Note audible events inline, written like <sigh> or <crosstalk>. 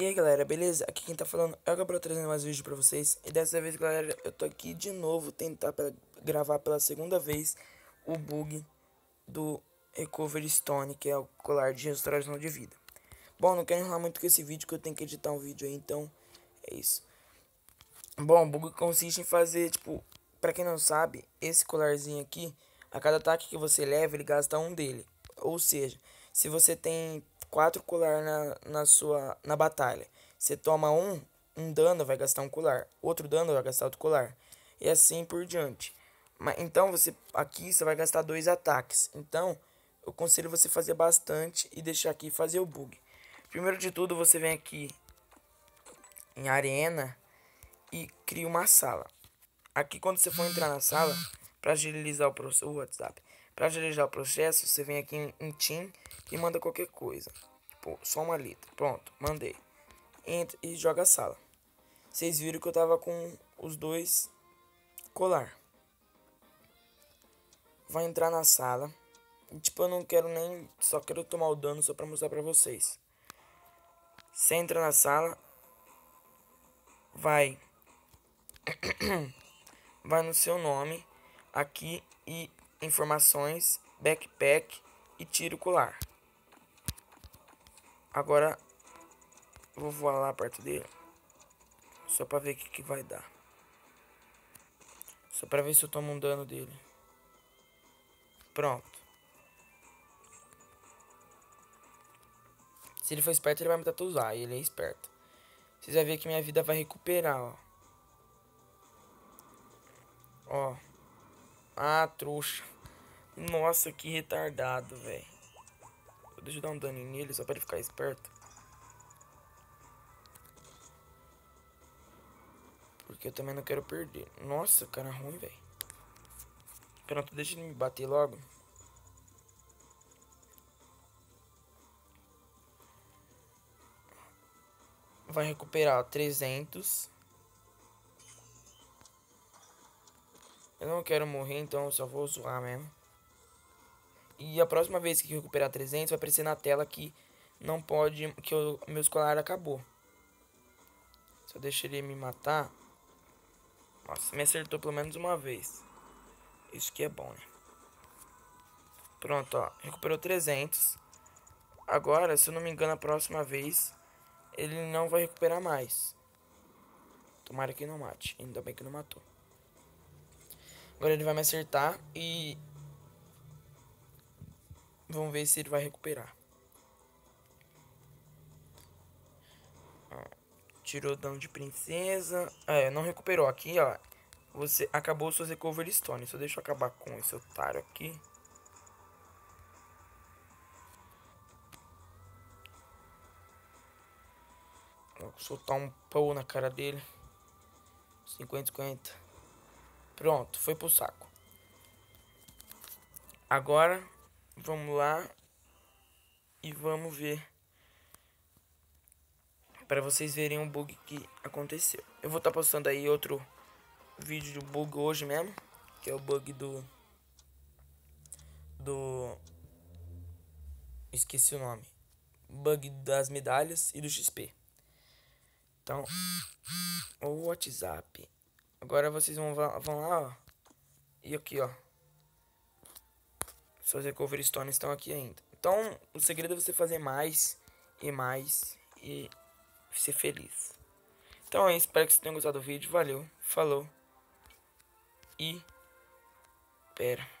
E aí galera, beleza? Aqui quem tá falando é o Gabriel trazendo mais vídeo pra vocês. E dessa vez galera, eu tô aqui de novo tentar pra gravar pela segunda vez o bug do Recovery Stone Que é o colar de restauração de vida. Bom, não quero enrolar muito com esse vídeo que eu tenho que editar um vídeo aí, então é isso. Bom, o bug consiste em fazer, tipo, pra quem não sabe, esse colarzinho aqui A cada ataque que você leva, ele gasta um dele. Ou seja, se você tem quatro colar na, na sua na batalha. Você toma um, um dano, vai gastar um colar. Outro dano, vai gastar outro colar. E assim por diante. Mas, então, você aqui você vai gastar dois ataques. Então, eu conselho você fazer bastante e deixar aqui fazer o bug. Primeiro de tudo, você vem aqui em arena e cria uma sala. Aqui, quando você for entrar na sala, para agilizar o, o WhatsApp, para agilizar o processo, você vem aqui em, em Team e manda qualquer coisa. Tipo, só uma letra. Pronto, mandei. Entra e joga a sala. Vocês viram que eu tava com os dois colar. Vai entrar na sala. E, tipo, eu não quero nem... Só quero tomar o dano só pra mostrar pra vocês. Você entra na sala. Vai. <clears throat> vai no seu nome. Aqui e informações. Backpack. E tira o colar. Agora vou voar lá perto dele. Só pra ver o que, que vai dar. Só pra ver se eu tomo um dano dele. Pronto. Se ele for esperto, ele vai me tatuzar. E ele é esperto. Vocês vão ver que minha vida vai recuperar, ó. Ó. Ah, trouxa. Nossa, que retardado, velho. Deixa eu dar um dano nele só pra ele ficar esperto. Porque eu também não quero perder. Nossa, cara ruim, velho. Pronto, deixa ele me bater logo. Vai recuperar 300. Eu não quero morrer, então eu só vou zoar mesmo. E a próxima vez que recuperar 300 vai aparecer na tela que não pode, que o meu escolar acabou. Só deixa ele me matar. Nossa, me acertou pelo menos uma vez. Isso que é bom, né? Pronto, ó. Recuperou 300. Agora, se eu não me engano, a próxima vez ele não vai recuperar mais. Tomara que não mate. Ainda bem que não matou. Agora ele vai me acertar e Vamos ver se ele vai recuperar. tirou dano de princesa. É, não recuperou. Aqui, ó. Você acabou suas recovery stone. Só deixa eu acabar com esse otário aqui. Vou soltar um pão na cara dele. 50, 50. Pronto, foi pro saco. Agora Vamos lá e vamos ver para vocês verem um bug que aconteceu. Eu vou estar tá postando aí outro vídeo do bug hoje mesmo, que é o bug do do esqueci o nome. Bug das medalhas e do XP. Então, o WhatsApp. Agora vocês vão, vão lá, ó. E aqui, ó. Suas recovery stones estão aqui ainda. Então, o segredo é você fazer mais e mais e ser feliz. Então é isso, espero que vocês tenham gostado do vídeo. Valeu, falou e... Pera.